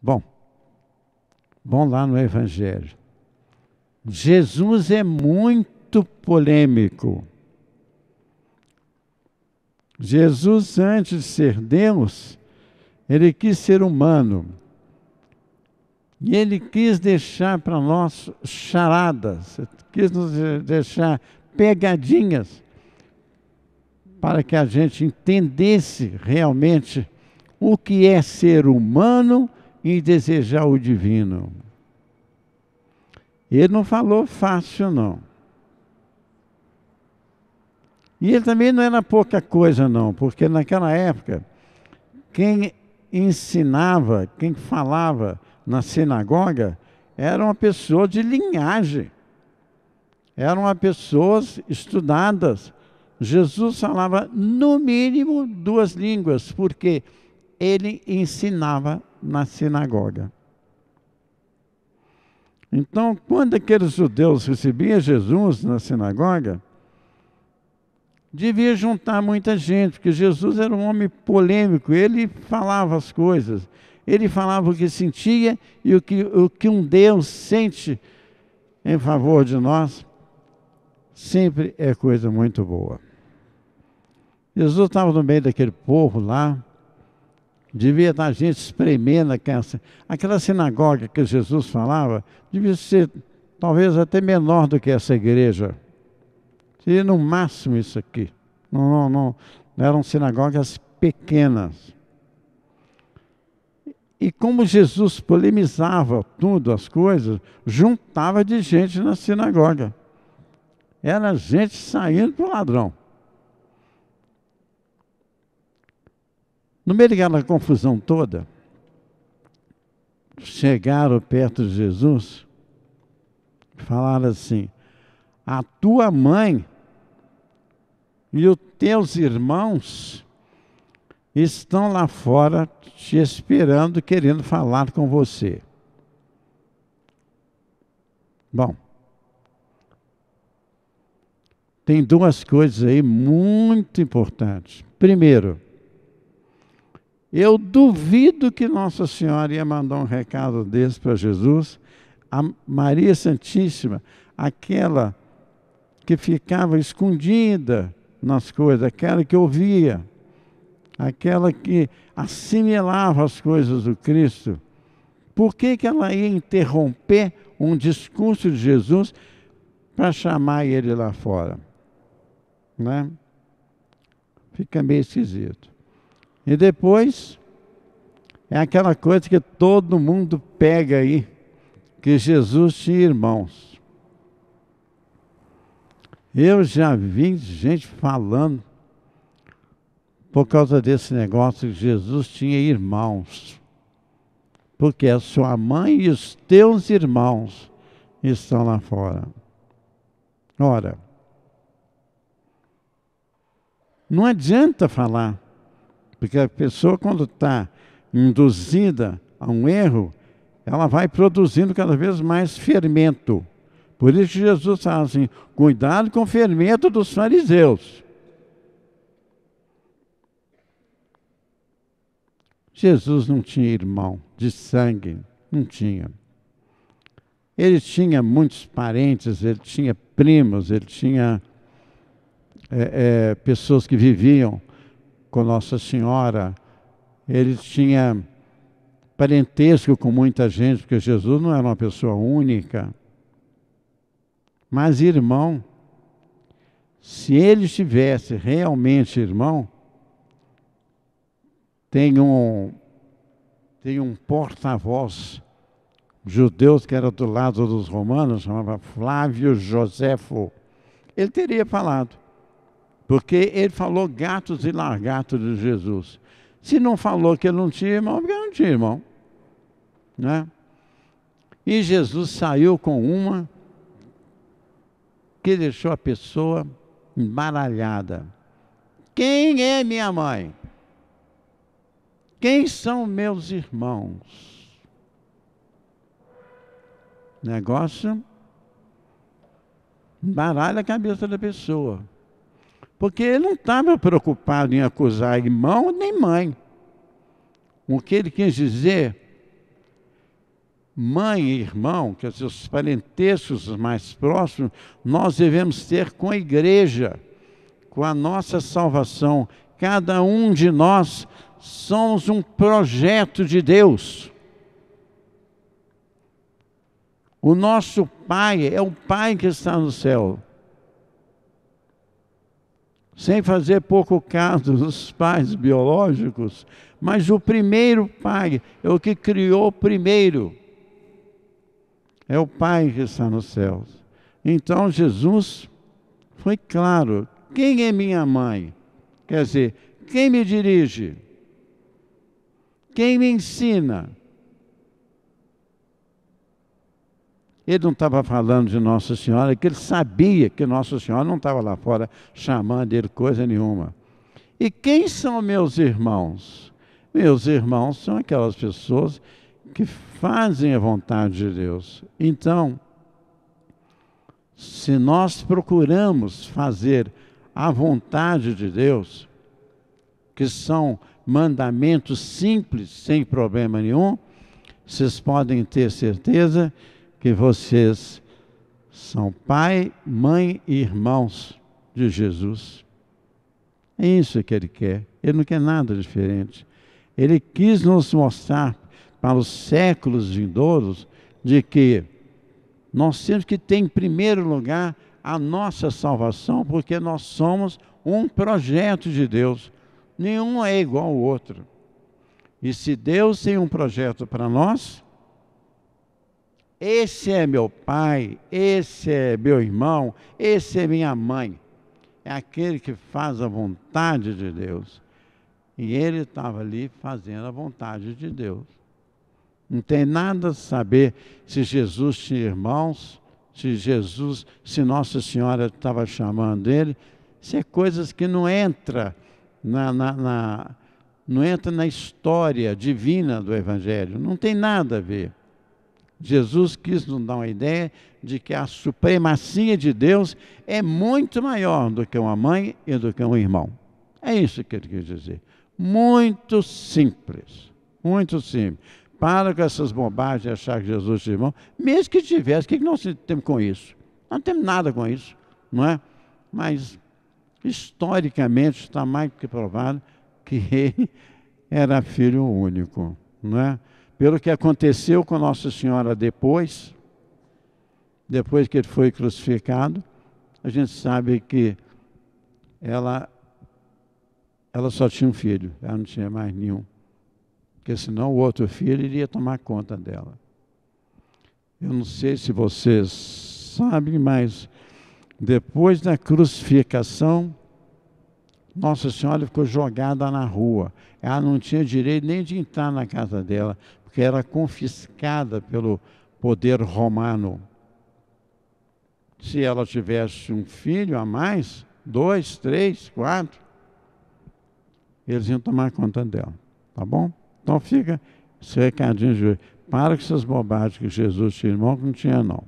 Bom, vamos lá no Evangelho. Jesus é muito polêmico. Jesus, antes de ser Deus, ele quis ser humano. E ele quis deixar para nós charadas, quis nos deixar pegadinhas, para que a gente entendesse realmente o que é ser humano e desejar o divino. Ele não falou fácil, não. E ele também não era pouca coisa, não, porque naquela época, quem ensinava, quem falava na sinagoga, era uma pessoa de linhagem, eram pessoas estudadas. Jesus falava, no mínimo, duas línguas, porque ele ensinava na sinagoga. Então, quando aqueles judeus recebiam Jesus na sinagoga, devia juntar muita gente, porque Jesus era um homem polêmico, ele falava as coisas, ele falava o que sentia e o que, o que um Deus sente em favor de nós, sempre é coisa muito boa. Jesus estava no meio daquele povo lá, devia estar gente espremendo aquela, sinagoga que Jesus falava, devia ser talvez até menor do que essa igreja. Seria no máximo isso aqui. Não, não, não, eram sinagogas pequenas. E como Jesus polemizava tudo, as coisas, juntava de gente na sinagoga. Era gente saindo para o ladrão. No meio daquela confusão toda, chegaram perto de Jesus, falaram assim: a tua mãe e os teus irmãos estão lá fora te esperando, querendo falar com você. Bom, tem duas coisas aí muito importantes. Primeiro, eu duvido que Nossa Senhora ia mandar um recado desse para Jesus. A Maria Santíssima, aquela que ficava escondida nas coisas, aquela que ouvia, aquela que assimilava as coisas do Cristo. Por que, que ela ia interromper um discurso de Jesus para chamar ele lá fora? Né? Fica meio esquisito. E depois, é aquela coisa que todo mundo pega aí, que Jesus tinha irmãos. Eu já vi gente falando por causa desse negócio que Jesus tinha irmãos. Porque a sua mãe e os teus irmãos estão lá fora. Ora, não adianta falar porque a pessoa, quando está induzida a um erro, ela vai produzindo cada vez mais fermento. Por isso Jesus fala assim: cuidado com o fermento dos fariseus. Jesus não tinha irmão de sangue, não tinha. Ele tinha muitos parentes, ele tinha primos, ele tinha é, é, pessoas que viviam com Nossa Senhora, ele tinha parentesco com muita gente, porque Jesus não era uma pessoa única. Mas irmão, se ele tivesse realmente irmão, tem um, tem um porta-voz judeu que era do lado dos romanos, chamava Flávio Joséfo. Ele teria falado. Porque ele falou gatos e largatos de Jesus. Se não falou que ele não tinha irmão, porque não tinha irmão. Né? E Jesus saiu com uma que deixou a pessoa embaralhada. Quem é minha mãe? Quem são meus irmãos? Negócio embaralha a cabeça da pessoa. Porque ele não estava preocupado em acusar irmão nem mãe. O que ele quis dizer mãe e irmão, quer dizer, os parentescos mais próximos, nós devemos ter com a igreja, com a nossa salvação. Cada um de nós somos um projeto de Deus. O nosso Pai é o Pai que está no céu. Sem fazer pouco caso dos pais biológicos, mas o primeiro Pai é o que criou primeiro. É o Pai que está nos céus. Então Jesus foi claro: quem é minha mãe? Quer dizer, quem me dirige? Quem me ensina? Ele não estava falando de Nossa Senhora, que ele sabia que Nossa Senhora não estava lá fora chamando ele coisa nenhuma. E quem são meus irmãos? Meus irmãos são aquelas pessoas que fazem a vontade de Deus. Então, se nós procuramos fazer a vontade de Deus, que são mandamentos simples, sem problema nenhum, vocês podem ter certeza que vocês são pai, mãe e irmãos de Jesus. É isso que ele quer. Ele não quer nada diferente. Ele quis nos mostrar para os séculos vindouros de que nós temos que ter em primeiro lugar a nossa salvação, porque nós somos um projeto de Deus. Nenhum é igual ao outro. E se Deus tem um projeto para nós, esse é meu pai, esse é meu irmão, esse é minha mãe. É aquele que faz a vontade de Deus. E ele estava ali fazendo a vontade de Deus. Não tem nada a saber se Jesus tinha irmãos, se Jesus, se Nossa Senhora estava chamando ele. Isso é coisas que não entra na, na, na, não entra na história divina do Evangelho. Não tem nada a ver. Jesus quis nos dar uma ideia de que a supremacia de Deus é muito maior do que uma mãe e do que um irmão. É isso que ele quis dizer. Muito simples. Muito simples. Para com essas bobagens de achar que Jesus é irmão. Mesmo que tivesse, o que nós temos com isso? Não temos nada com isso, não é? Mas, historicamente, está mais que provado que ele era filho único, não é? Pelo que aconteceu com Nossa Senhora depois, depois que ele foi crucificado, a gente sabe que ela, ela só tinha um filho, ela não tinha mais nenhum. Porque senão o outro filho iria tomar conta dela. Eu não sei se vocês sabem, mas depois da crucificação, Nossa Senhora ficou jogada na rua. Ela não tinha direito nem de entrar na casa dela, que era confiscada pelo poder romano. Se ela tivesse um filho a mais, dois, três, quatro, eles iam tomar conta dela. Tá bom? Então fica esse recadinho de para com essas bobagens que Jesus tinha irmão, que não tinha não.